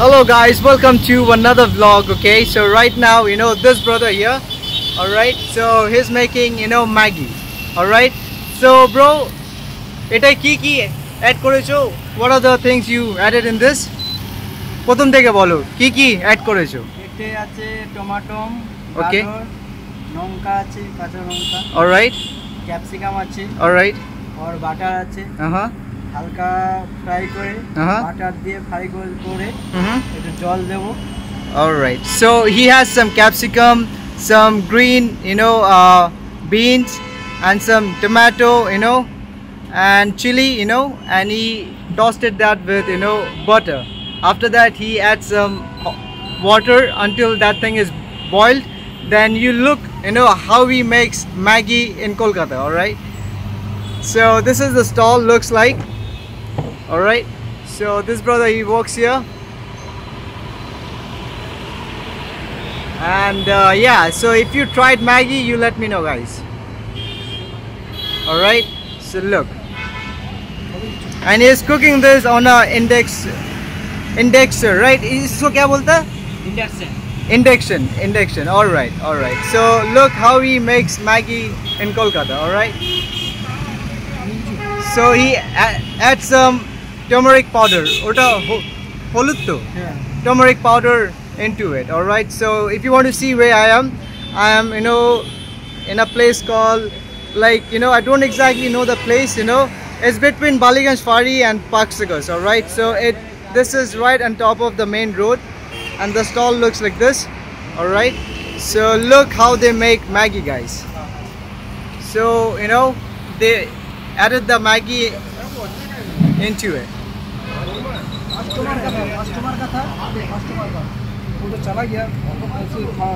hello guys welcome to another vlog okay so right now you know this brother here all right so he's making you know maggie all right so bro এটা কি কি add করেছ what are the things you added in this প্রথম থেকে বলো কি কি add করেছ এতে আছে টমাটো. গাজর লঙ্কা আছে কাঁচা লঙ্কা right ক্যাপসিকাম আছে right আর বাটার আছে uh-huh হালকা ফ্রাই করে Uh-huh. বাটার দিয়ে ফ্রাই করে mm-hmm. একটু জল দেবো All right. So he has some capsicum, some green, you know, uh, beans, and some tomato, you know, and chili, you know, and he toasted that with, you know, butter. After that, he adds some ho- water until that thing is boiled. Then you look, you know, how he makes Maggie in Kolkata. All right. So this is the stall looks like. all right. So this brother he works here. And uh, yeah so if you tried Maggie you let me know guys. Alright so look. And he's cooking this on a index indexer right? Is क्या बोलता है induction induction induction all right all right. So look how he makes Maggie in Kolkata all right? So he adds some um, turmeric powder. turmeric powder into it all right so if you want to see where i am i am you know in a place called like you know i don't exactly know the place you know? It's between Ballygunge Phari and paksagas all right so it this is right on top of the main road and the stall looks like this all right so look how they make maggie guys. So you know they added the maggie into it. Customer কথা customer কথা customer কথা ওটা চালা গিয়া ऐसे खा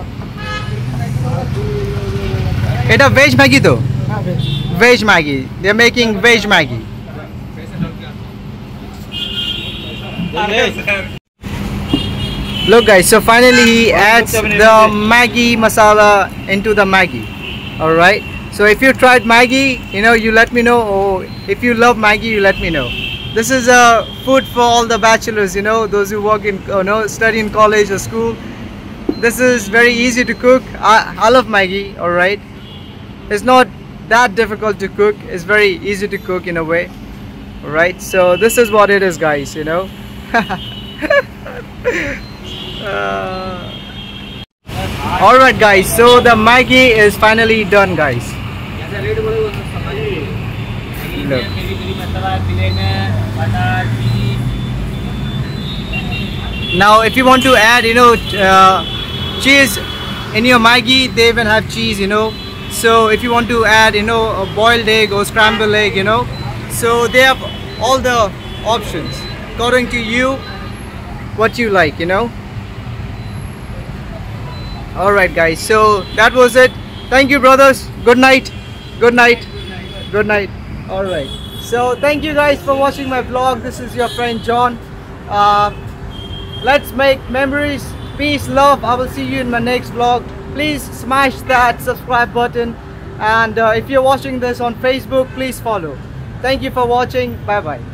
এটা veg Maggi তো হ্যাঁ বেশ veg Maggie. They're making veg Maggie. Look guys, so finally he adds the Maggie masala into the Maggie. Alright. So if you tried Maggie, you know, you let me know. Or if you love Maggie, you let me know. This is a food for all the bachelors, you know, those who work in, you know, study in college or school. This is very easy to cook. I, I love Maggie, alright. It's not that difficult to cook. It's very easy to cook in a way. Alright, so this is what it is, guys, you know. Uh, Alright, guys, so the Maggie is finally done, guys. Now, if you want to add, you know, uh, cheese in your Maggie, they even have cheese, you know. So if you want to add, you know, a boiled egg or scrambled egg, you know, so they have all the options according to you, what you like, you know. Alright, guys, so that was it. Thank you, brothers. Good night. Good night. Good night. Alright. So thank you guys for watching my vlog. This is your friend John. Uh, let's make memories. Peace love. I will see you in my next vlog. Please smash that subscribe button. And uh, if you're watching this on facebook please follow. Thank you for watching. Bye bye